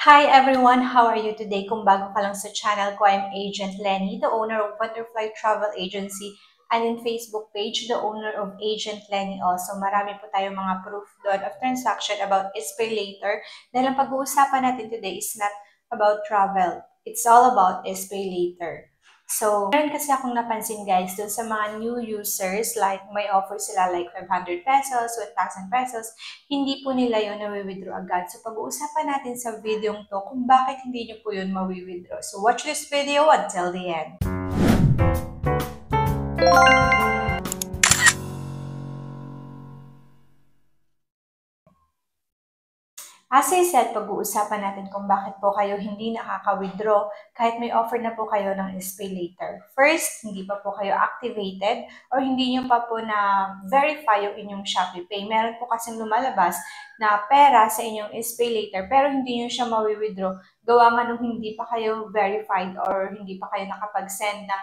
Hi everyone! How are you today? Kung bago ka lang sa channel ko, I'm Agent Lenny, the owner of Butterfly Travel Agency and in Facebook page, the owner of Agent Lenny also. Marami po tayong mga proof doon of transaction about Pay Later. Dahil ang pag-uusapan natin today is not about travel. It's all about Pay Later. So, meron kasi akong napansin guys dun sa mga new users, like may offer sila like 500 pesos, 1,000 pesos, hindi po nila yun na-withdraw agad. So, pag-uusapan natin sa video to kung bakit hindi nyo po yun ma-withdraw. So, watch this video until the end. As I said, pag-uusapan natin kung bakit po kayo hindi nakaka-withdraw kahit may offer na po kayo ng SPay later. First, hindi pa po kayo activated or hindi nyo pa po na-verify yung inyong Shopee Pay. Meron po kasing lumalabas na pera sa inyong SPay later pero hindi nyo siya mawi-withdraw gawa nga nung hindi pa kayo verified or hindi pa kayo nakapag-send ng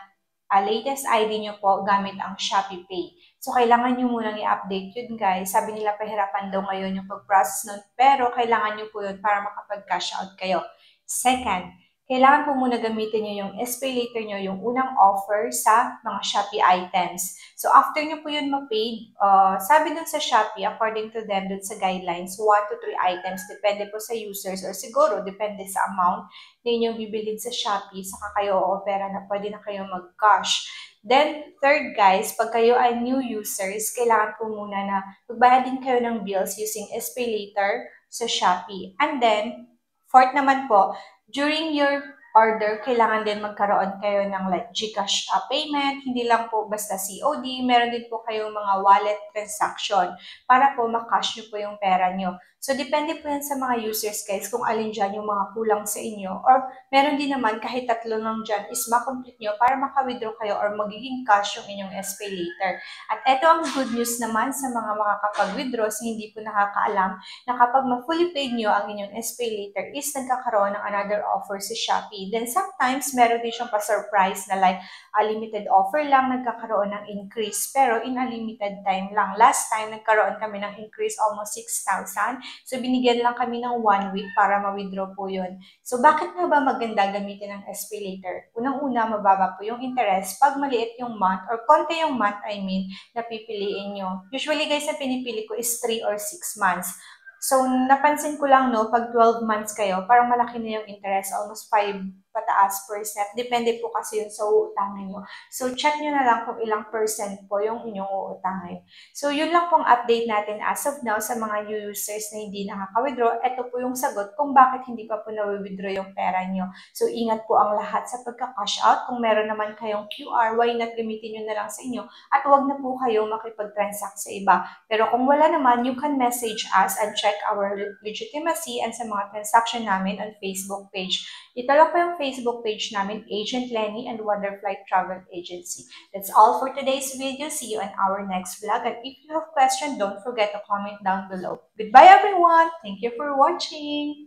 uh, latest ID nyo po gamit ang Shopee Pay. So, kailangan nyo munang i-update yun, guys. Sabi nila, pahirapan daw ngayon yung pag-process nun, pero kailangan nyo po yun para makapag-cash out kayo. Second, kailangan po muna gamitin nyo yung SPay later nyo, yung unang offer sa mga Shopee items. So, after nyo po yun ma-paid, uh, sabi dun sa Shopee, according to them, dun sa guidelines, 1 to 3 items, depende po sa users, or siguro, depende sa amount na inyong bibilin sa Shopee, saka kayo o-opera na pwede na kayo mag-cash. Then, third guys, pag kayo ay new users, kailangan po muna na magbayad din kayo ng bills using SPay later sa Shopee. And then, fourth naman po, during your order, kailangan din magkaroon kayo ng like Gcash uh, payment, hindi lang po basta COD, meron din po kayong mga wallet transaction para po makash nyo po yung pera nyo. So, depende po yan sa mga users guys kung alin dyan yung mga kulang sa inyo or meron din naman kahit tatlo lang dyan is makomplete nyo para maka-withdraw kayo or magiging cash yung inyong SPay later. At ito ang good news naman sa mga makakapag-withdraw sa hindi po nakakaalam na kapag ma-fully paid nyo ang inyong SPay later is nagkakaroon ng another offer sa Shopee. Then sometimes meron din siyang pa-surprise na like a limited offer lang nagkakaroon ng increase pero in a limited time lang. Last time nagkaroon kami ng increase almost 6,000 So, binigyan lang kami ng one week para ma-withdraw po yun. So, bakit nga ba maganda gamitin ang SPay later? Unang-una, mababa po yung interest pag maliit yung month or konti yung month, I mean, na pipiliin nyo. Usually, guys, na pinipili ko is 3 or 6 months. So, napansin ko lang, no, pag 12 months kayo, parang malaki na yung interest, almost 5 pataas percent. Depende po kasi yun sa uutangin nyo. So, check nyo na lang kung ilang percent po yung inyong uutangin. So, yun lang pong update natin as of now sa mga users na hindi nakaka-withdraw. Ito po yung sagot kung bakit hindi pa po na-withdraw yung pera nyo. So, ingat po ang lahat sa pagka-cash out. Kung meron naman kayong QR, why not gamitin nyo na lang sa inyo? At huwag na po kayo makipag-transact sa iba. Pero kung wala naman, you can message us and check our legitimacy and sa mga transaction namin on Facebook page. Ito lang po yung Facebook page namin, Agent Lenny and Wonderfly Travel Agency. That's all for today's video. See you on our next vlog. And if you have questions, don't forget to comment down below. Goodbye everyone! Thank you for watching!